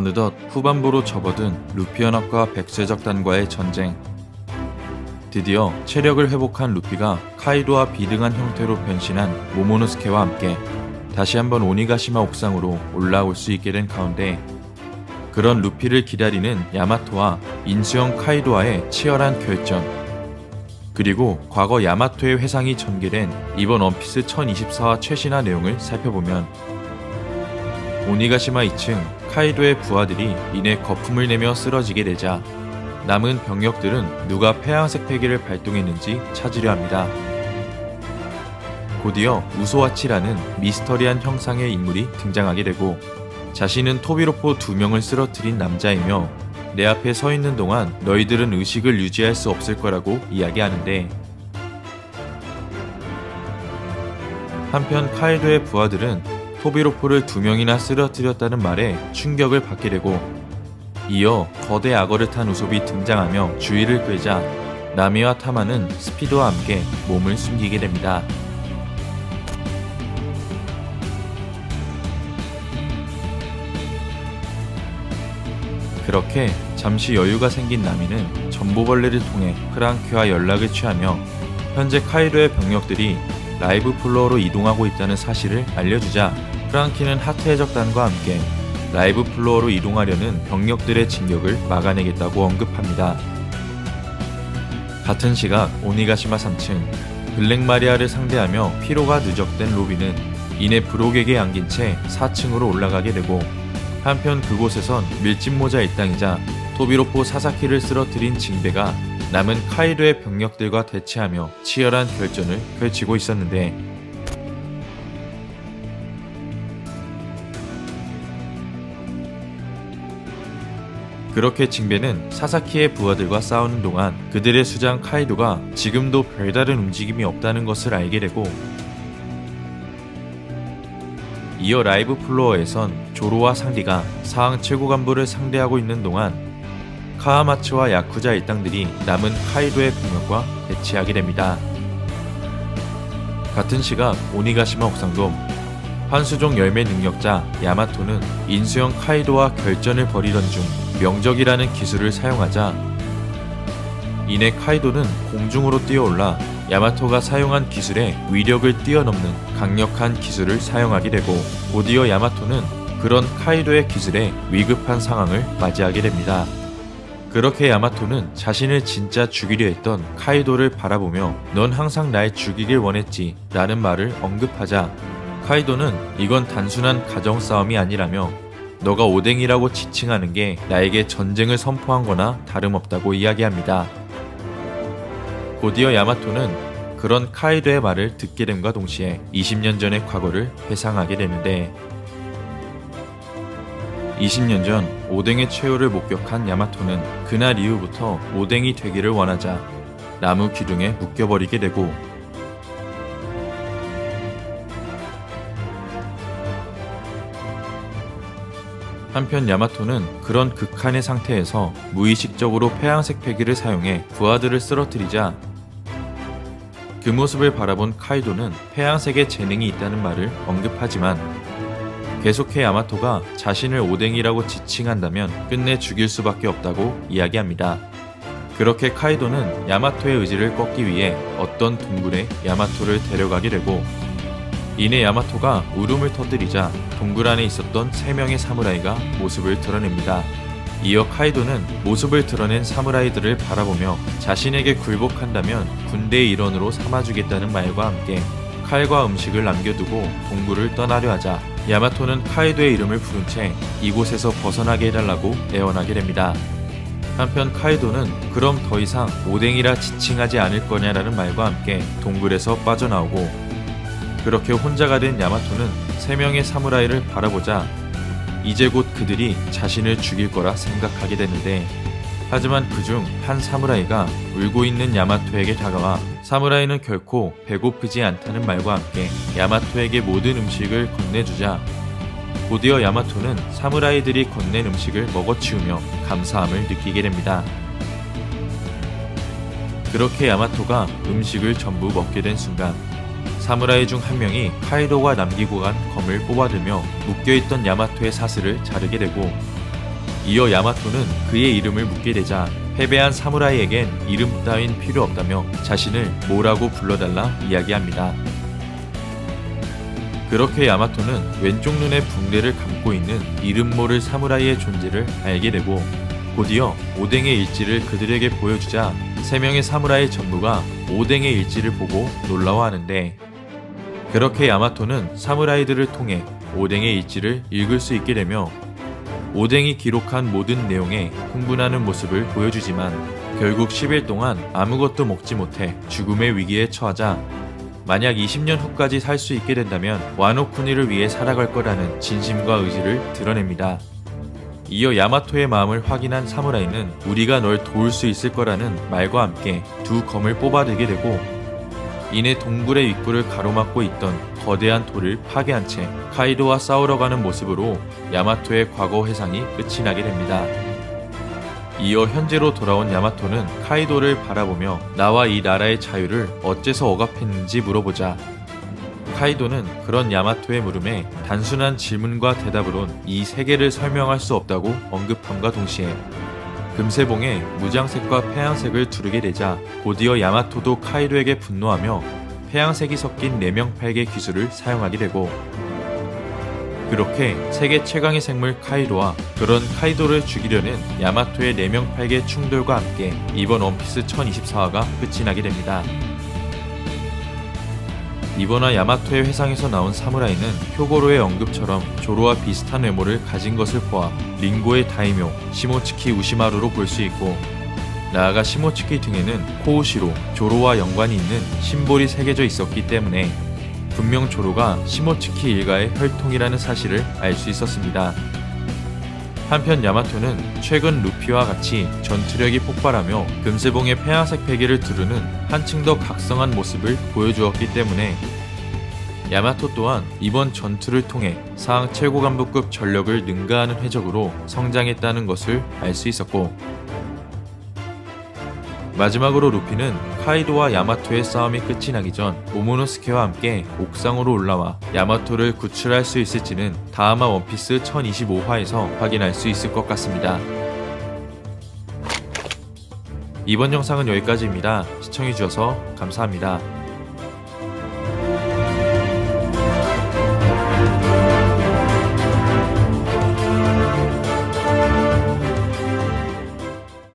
어느덧 후반부로 접어든 루피 연합과 백쇄적단과의 전쟁. 드디어 체력을 회복한 루피가 카이도와 비등한 형태로 변신한 모모노스케와 함께 다시 한번 오니가시마 옥상으로 올라올 수 있게 된 가운데 그런 루피를 기다리는 야마토와 인수형 카이도와의 치열한 결전 그리고 과거 야마토의 회상이 전개된 이번 원피스 1024화 최신화 내용을 살펴보면 오니가시마 2층 카이도의 부하들이 이내 거품을 내며 쓰러지게 되자 남은 병력들은 누가 폐양색 패기를 발동했는지 찾으려 합니다. 곧이어 우소아치라는 미스터리한 형상의 인물이 등장하게 되고 자신은 토비로포 두 명을 쓰러뜨린 남자이며 내 앞에 서 있는 동안 너희들은 의식을 유지할 수 없을 거라고 이야기하는데 한편 카이도의 부하들은 토비로포를 두 명이나 쓰러뜨렸다는 말에 충격을 받게 되고 이어 거대 악어를 탄 우섭이 등장하며 주의를 끌자 나미와 타마는 스피드와 함께 몸을 숨기게 됩니다. 그렇게 잠시 여유가 생긴 나미는 전보벌레를 통해 프랑크와 연락을 취하며 현재 카이도의 병력들이 라이브 플로어로 이동하고 있다는 사실을 알려주자 프랑키는 하트 해적단과 함께 라이브 플로어로 이동하려는 병력들의 진격을 막아내겠다고 언급합니다. 같은 시각 오니가시마 3층 블랙 마리아를 상대하며 피로가 누적된 로빈은 이내 브룩에게 안긴 채 4층으로 올라가게 되고 한편 그곳에선 밀짚모자 일당이자 토비로포 사사키를 쓰러뜨린 징베가 남은 카이로의 병력들과 대치하며 치열한 결전을 펼치고 있었는데 그렇게 징베는 사사키의 부하들과 싸우는 동안 그들의 수장 카이도가 지금도 별다른 움직임이 없다는 것을 알게 되고 이어 라이브 플로어에선 조로와 상디가 사항 최고 간부를 상대하고 있는 동안 카하마츠와 야쿠자 일당들이 남은 카이도의 병력과 대치하게 됩니다. 같은 시각 오니가시마 옥상돔 환수종 열매 능력자 야마토는 인수형 카이도와 결전을 벌이던 중 명적이라는 기술을 사용하자 이내 카이도는 공중으로 뛰어올라 야마토가 사용한 기술의 위력을 뛰어넘는 강력한 기술을 사용하게 되고 곧이어 야마토는 그런 카이도의 기술에 위급한 상황을 맞이하게 됩니다. 그렇게 야마토는 자신을 진짜 죽이려 했던 카이도를 바라보며 넌 항상 날 죽이길 원했지 라는 말을 언급하자 카이도는 이건 단순한 가정 싸움이 아니라며 너가 오뎅이라고 지칭하는 게 나에게 전쟁을 선포한 거나 다름없다고 이야기합니다. 곧이어 야마토는 그런 카이도의 말을 듣게 됨과 동시에 20년 전의 과거를 회상하게 되는데 20년 전 오뎅의 최후를 목격한 야마토는 그날 이후부터 오뎅이 되기를 원하자 나무 기둥에 묶여버리게 되고 한편 야마토는 그런 극한의 상태에서 무의식적으로 폐양색 패기를 사용해 부하들을 쓰러뜨리자 그 모습을 바라본 카이도는 폐양색에 재능이 있다는 말을 언급하지만 계속해 야마토가 자신을 오뎅이라고 지칭한다면 끝내 죽일 수밖에 없다고 이야기합니다. 그렇게 카이도는 야마토의 의지를 꺾기 위해 어떤 동굴에 야마토를 데려가게 되고 이내 야마토가 울음을 터뜨리자 동굴 안에 있었던 3명의 사무라이가 모습을 드러냅니다. 이어 카이도는 모습을 드러낸 사무라이들을 바라보며 자신에게 굴복한다면 군대의 일원으로 삼아주겠다는 말과 함께 칼과 음식을 남겨두고 동굴을 떠나려 하자 야마토는 카이도의 이름을 부른 채 이곳에서 벗어나게 해달라고 애원하게 됩니다. 한편 카이도는 그럼 더 이상 오뎅이라 지칭하지 않을 거냐라는 말과 함께 동굴에서 빠져나오고 그렇게 혼자가 된 야마토는 세 명의 사무라이를 바라보자 이제 곧 그들이 자신을 죽일 거라 생각하게 되는데 하지만 그중 한 사무라이가 울고 있는 야마토에게 다가와 사무라이는 결코 배고프지 않다는 말과 함께 야마토에게 모든 음식을 건네주자 곧이어 야마토는 사무라이들이 건넨 음식을 먹어치우며 감사함을 느끼게 됩니다. 그렇게 야마토가 음식을 전부 먹게 된 순간 사무라이 중 한 명이 카이도가 남기고 간 검을 뽑아들며 묶여있던 야마토의 사슬을 자르게 되고 이어 야마토는 그의 이름을 묻게 되자 패배한 사무라이에겐 이름 따윈 필요 없다며 자신을 뭐라고 불러달라 이야기합니다. 그렇게 야마토는 왼쪽 눈에 붕대를 감고 있는 이름 모를 사무라이의 존재를 알게 되고 곧이어 오뎅의 일지를 그들에게 보여주자 세 명의 사무라이 전부가 오뎅의 일지를 보고 놀라워하는데 그렇게 야마토는 사무라이들을 통해 오뎅의 일지를 읽을 수 있게 되며 오뎅이 기록한 모든 내용에 흥분하는 모습을 보여주지만 결국 10일 동안 아무것도 먹지 못해 죽음의 위기에 처하자 만약 20년 후까지 살 수 있게 된다면 와노쿠니를 위해 살아갈 거라는 진심과 의지를 드러냅니다. 이어 야마토의 마음을 확인한 사무라이는 우리가 널 도울 수 있을 거라는 말과 함께 두 검을 뽑아들게 되고 이내 동굴의 입구를 가로막고 있던 거대한 돌을 파괴한 채 카이도와 싸우러 가는 모습으로 야마토의 과거 회상이 끝이 나게 됩니다. 이어 현재로 돌아온 야마토는 카이도를 바라보며 나와 이 나라의 자유를 어째서 억압했는지 물어보자 카이도는 그런 야마토의 물음에 단순한 질문과 대답으론 이 세계를 설명할 수 없다고 언급함과 동시에 금세봉에 무장색과 폐양색을 두르게 되자 곧이어 야마토도 카이도에게 분노하며 폐양색이 섞인 내명팔개 기술을 사용하게 되고 그렇게 세계 최강의 생물 카이도와 그런 카이도를 죽이려는 야마토의 내명팔개 충돌과 함께 이번 원피스 1024화가 끝이 나게 됩니다. 이번화 야마토의 회상에서 나온 사무라이는 효고로의 언급처럼 조로와 비슷한 외모를 가진 것을 보아 링고의 다이묘 시모츠키 우시마루로 볼 수 있고 나아가 시모츠키 등에는 코우시로 조로와 연관이 있는 심볼이 새겨져 있었기 때문에 분명 조로가 시모츠키 일가의 혈통이라는 사실을 알 수 있었습니다. 한편 야마토는 최근 루피와 같이 전투력이 폭발하며 금쇄봉에 패왕색 패기를 두르는 한층 더 각성한 모습을 보여주었기 때문에 야마토 또한 이번 전투를 통해 사황 최고 간부급 전력을 능가하는 해적으로 성장했다는 것을 알 수 있었고 마지막으로 루피는 카이도와 야마토의 싸움이 끝이 나기 전 오모노스케와 함께 옥상으로 올라와 야마토를 구출할 수 있을지는 다음화 원피스 1025화에서 확인할 수 있을 것 같습니다. 이번 영상은 여기까지입니다. 시청해주셔서 감사합니다.